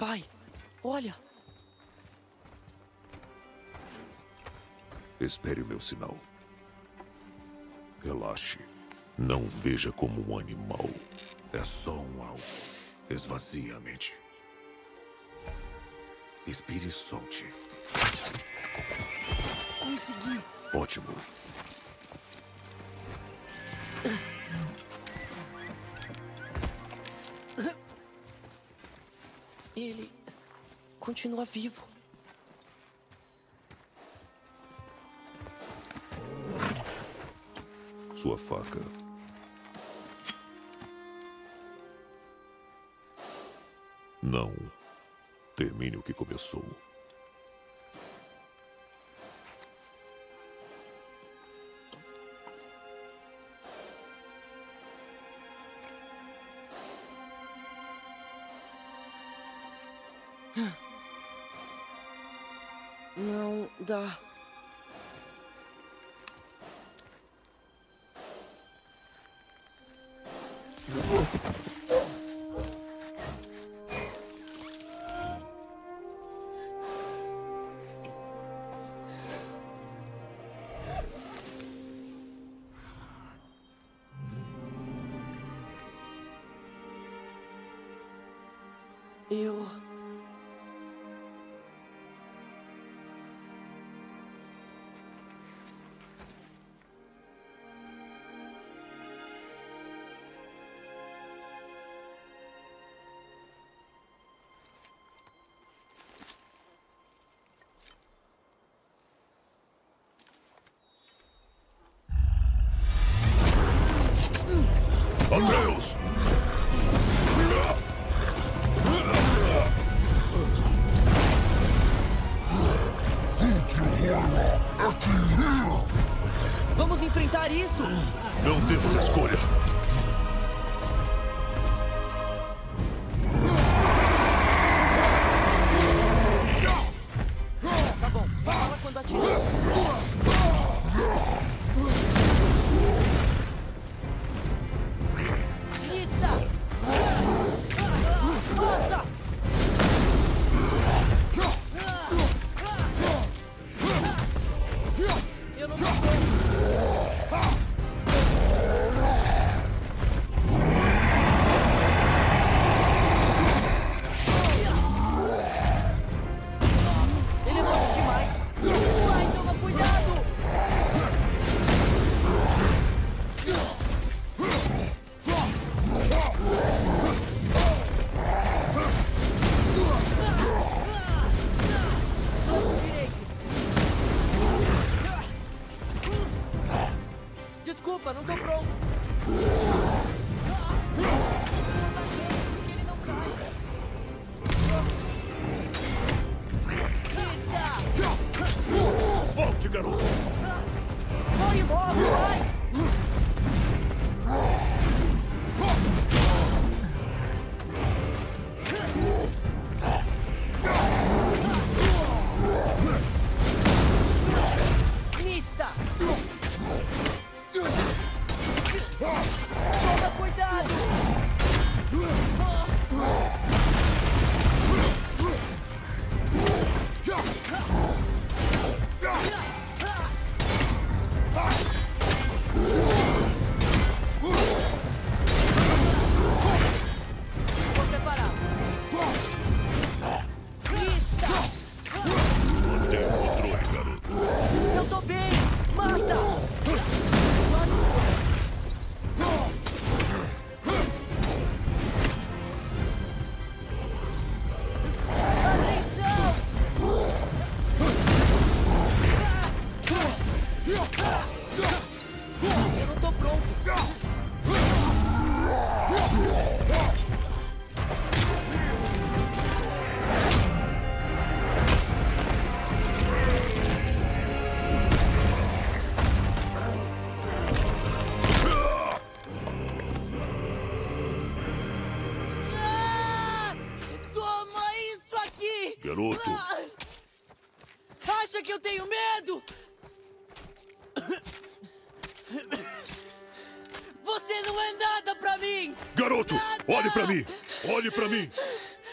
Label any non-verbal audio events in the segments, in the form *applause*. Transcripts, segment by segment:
Pai, olha! Espere o meu sinal. Relaxe. Não veja como um animal. É só um alvo. Esvazie a mente. Inspire e solte. Consegui. Ótimo. continua vivo. Sua faca. Não. Termine o que começou. Huh. Não dá. Oh.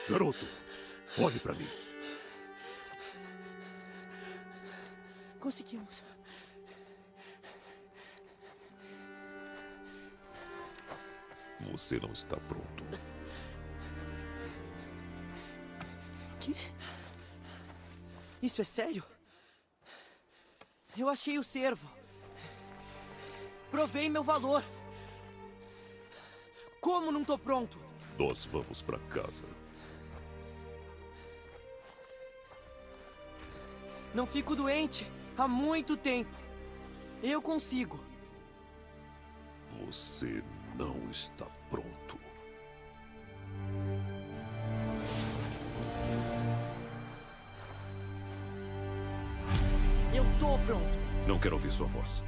Garoto, olhe para mim. Conseguimos. Você não está pronto. Que? Isso é sério? Eu achei o servo. Provei meu valor. Como não estou pronto? Nós vamos para casa. Não fico doente há muito tempo. Eu consigo. Você não está pronto. Eu tô pronto. Não quero ouvir sua voz.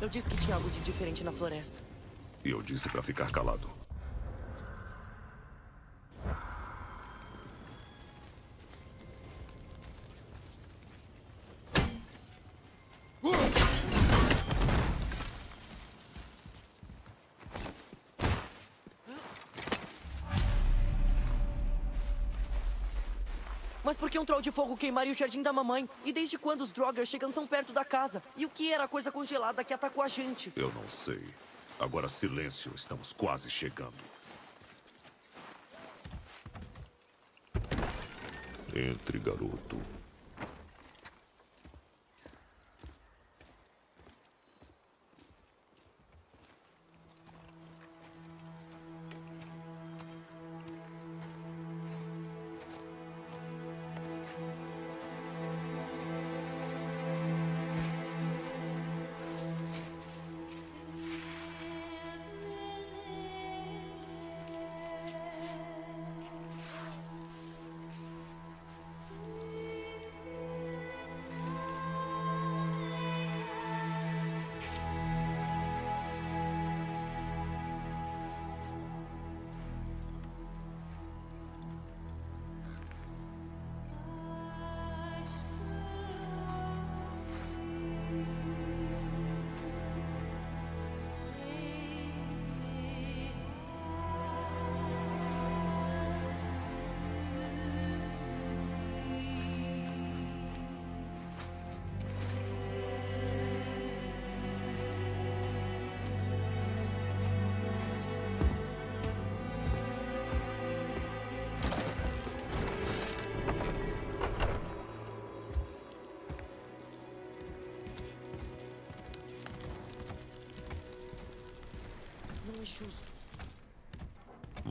Eu disse que tinha algo de diferente na floresta. E eu disse para ficar calado. Que um troll de fogo queimaria o jardim da mamãe? E desde quando os Droggers chegam tão perto da casa? E o que era a coisa congelada que atacou a gente? Eu não sei. Agora silêncio, estamos quase chegando. Entre, garoto.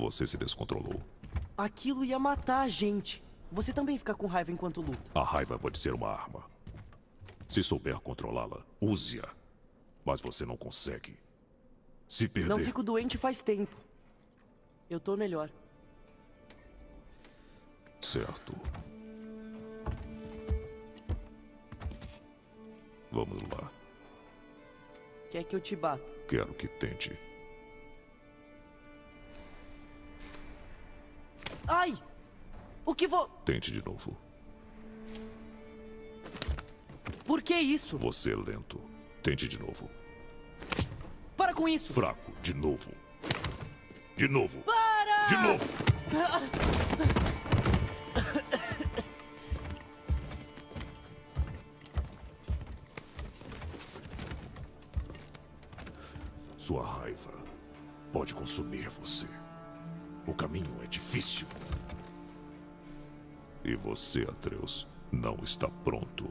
Você se descontrolou. Aquilo ia matar a gente. Você também fica com raiva enquanto luta. A raiva pode ser uma arma. Se souber controlá-la, use-a. Mas você não consegue. Se perder. Não fico doente faz tempo. Eu tô melhor. Certo. Vamos lá. Quer que eu te bata? Quero que tente. Ai! O que vou. Tente de novo. Por que isso? Você é lento. Tente de novo. Para com isso! Fraco. De novo. De novo. Para! De novo. Sua raiva pode consumir você. O caminho é difícil. E você, Atreus, não está pronto.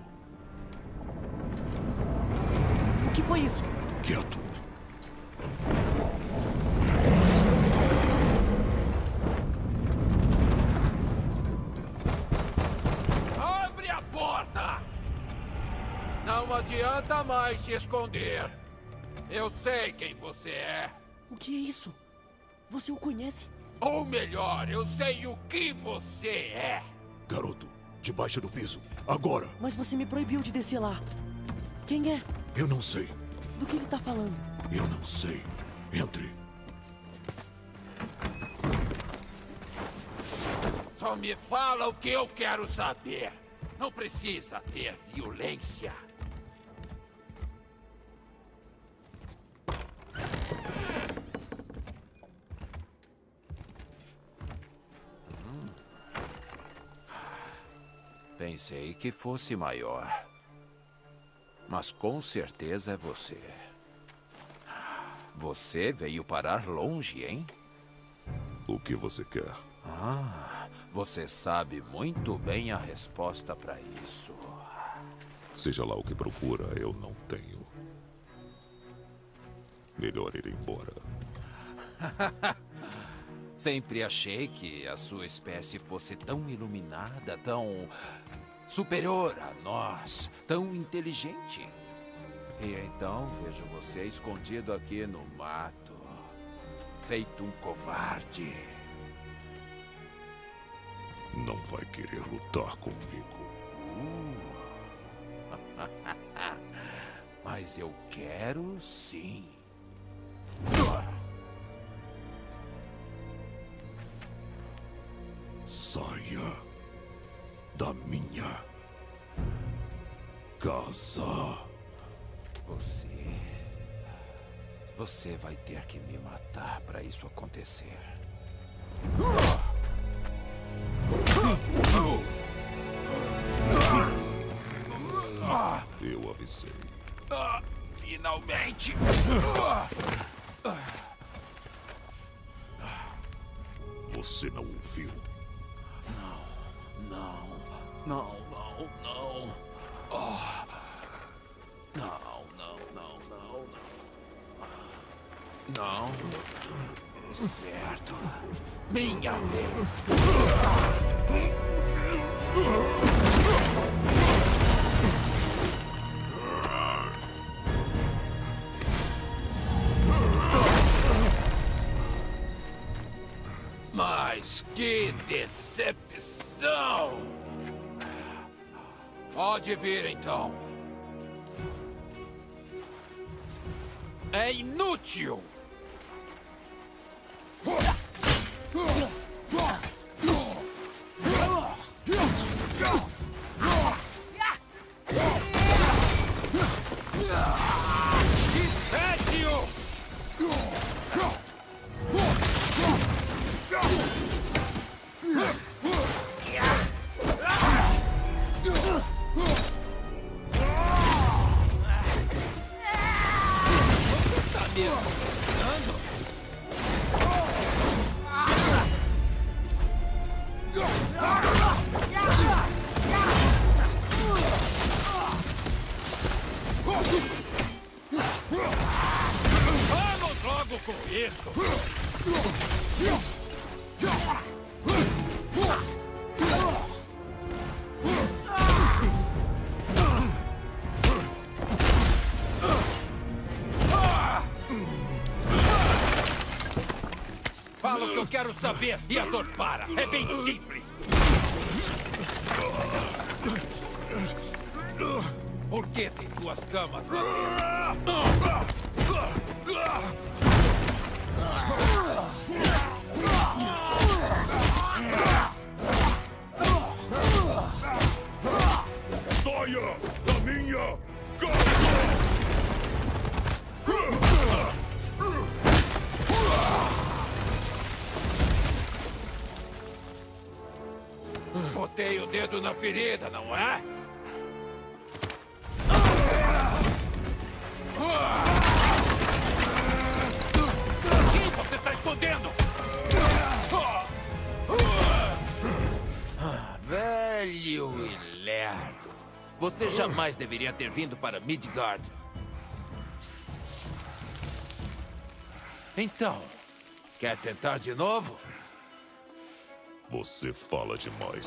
O que foi isso? Quieto. Abre a porta! Não adianta mais se esconder. Eu sei quem você é. O que é isso? Você o conhece? Ou melhor, eu sei o que você é. Garoto, debaixo do piso. Agora. Mas você me proibiu de descer lá. Quem é? Eu não sei. Do que ele tá falando? Eu não sei. Entre. Só me fala o que eu quero saber. Não precisa ter violência. Pensei que fosse maior. Mas com certeza é você. Você veio parar longe, hein? O que você quer? Ah, você sabe muito bem a resposta para isso. Seja lá o que procura, eu não tenho. Melhor ir embora. *laughs* Sempre achei que a sua espécie fosse tão iluminada, tão superior a nós, tão inteligente. E então vejo você escondido aqui no mato, feito um covarde. Não vai querer lutar comigo. *laughs* Mas eu quero sim. Saia da minha casa. Você. Você vai ter que me matar para isso acontecer. Eu avisei. Ah, finalmente! Que decepção! Pode vir então. É inútil! Quero saber e a dor para. É bem simples. Por que tem duas camas lá dentro? Na ferida, não é? Quem você está escondendo? Ah, velho e lerdo. Você jamais deveria ter vindo para Midgard. Então, quer tentar de novo? Você fala demais.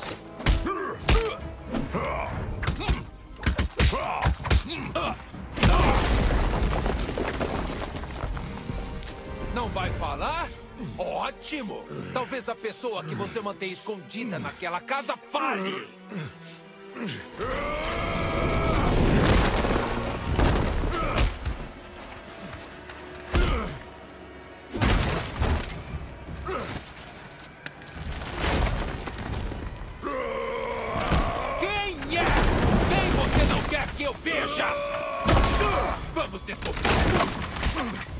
Não vai falar? Ótimo! Talvez a pessoa que você mantém escondida naquela casa fale! Veja? Vamos descobrir!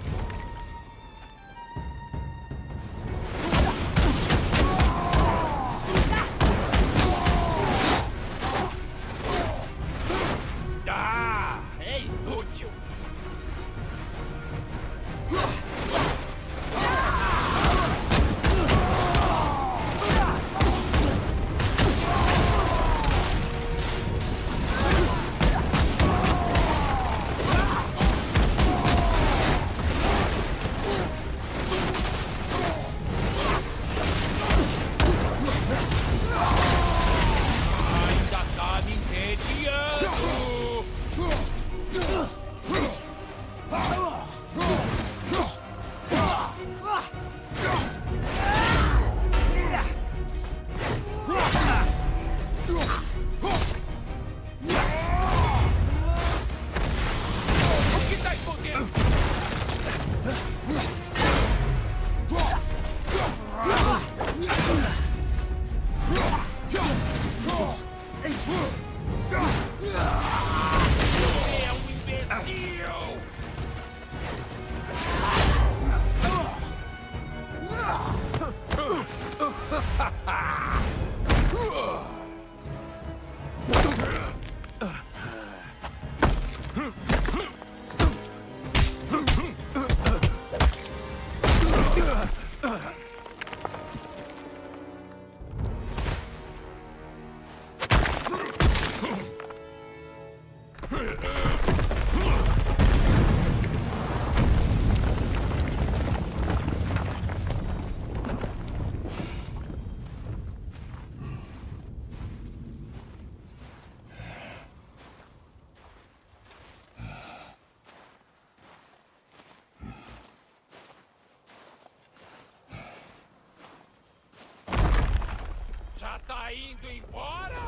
Tá indo embora?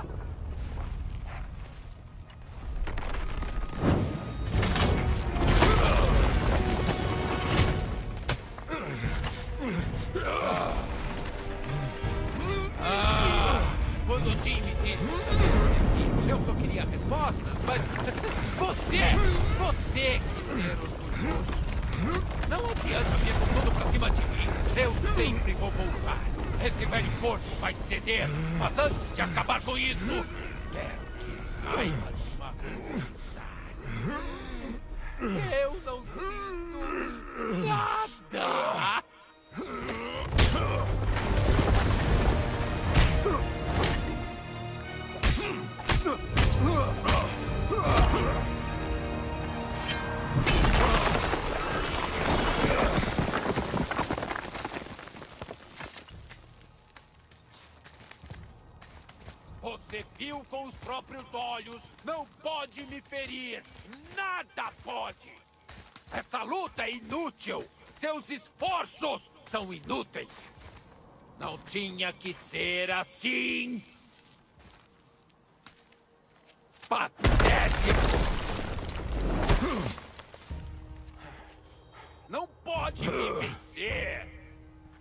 Porco vai ceder. Mas antes de acabar com isso, quero que saiba de uma coisa. Eu não sinto nada. Com os próprios olhos não pode me ferir. Nada pode. Essa luta é inútil. Seus esforços são inúteis. Não tinha que ser assim. Patético. Não pode me vencer.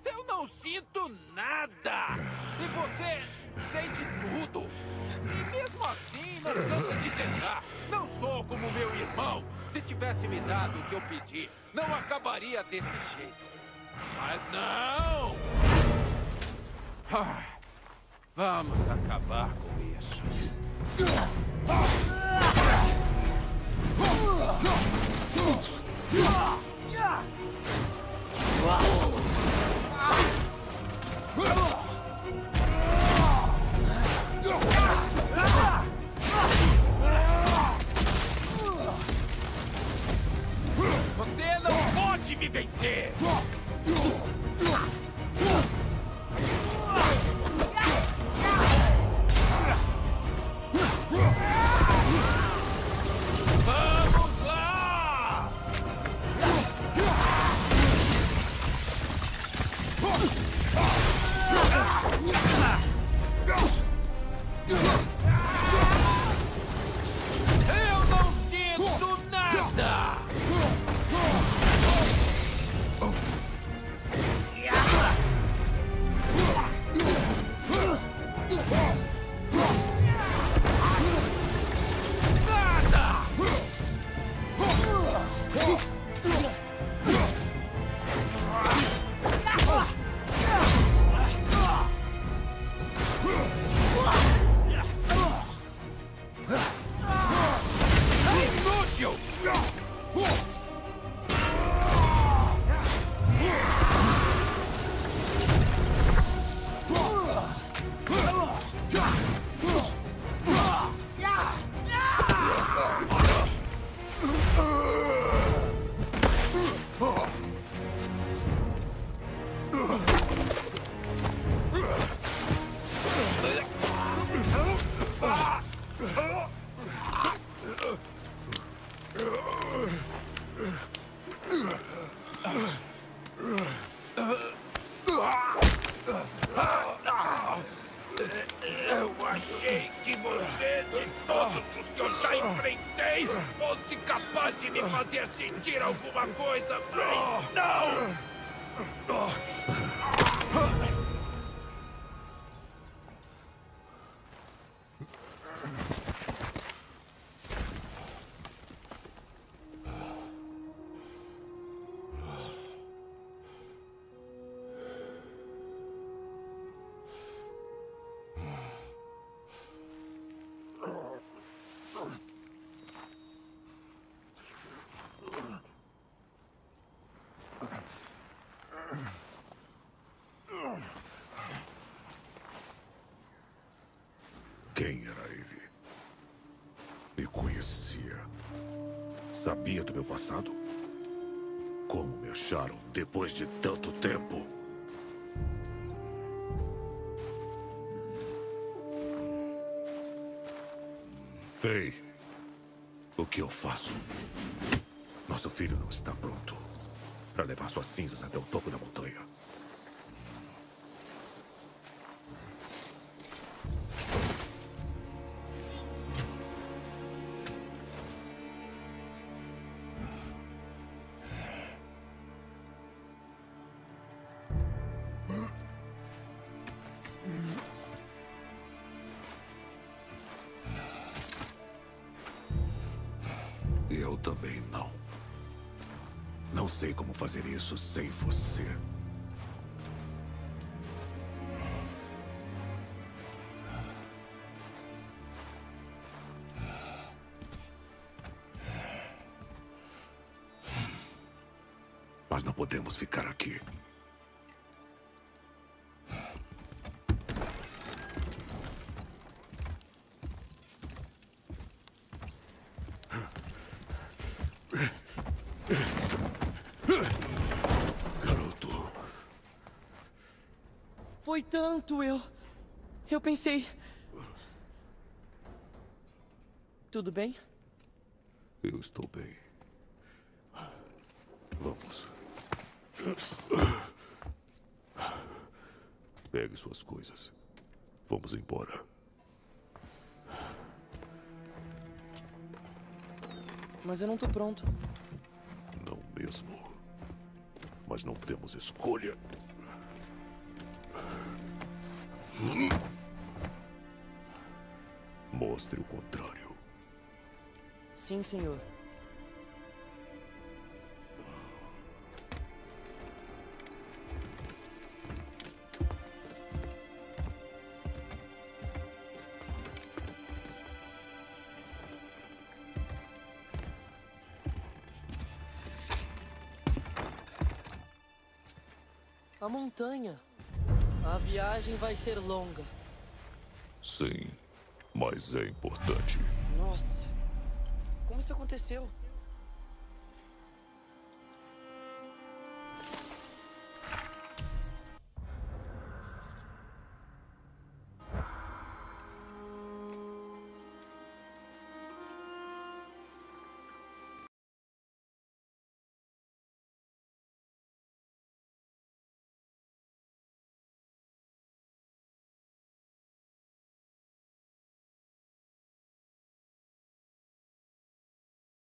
Eu não sinto nada. E você tivesse me dado o que eu pedi, não acabaria desse jeito. Mas não! Ah, vamos acabar com isso. Você Sabia do meu passado? Como me acharam depois de tanto tempo? Fei, o que eu faço? Nosso filho não está pronto para levar suas cinzas até o topo da montanha. Sei como fazer isso sem você. Mas não podemos ficar aqui. *laughs* Foi tanto, eu. Eu pensei. Tudo bem? Eu estou bem. Vamos. Pegue suas coisas. Vamos embora. Mas eu não tô pronto. Não mesmo. Mas não temos escolha. Mostre o contrário. Sim, senhor. A montanha. A viagem vai ser longa. Sim, mas é importante. Nossa. Como isso aconteceu?